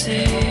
say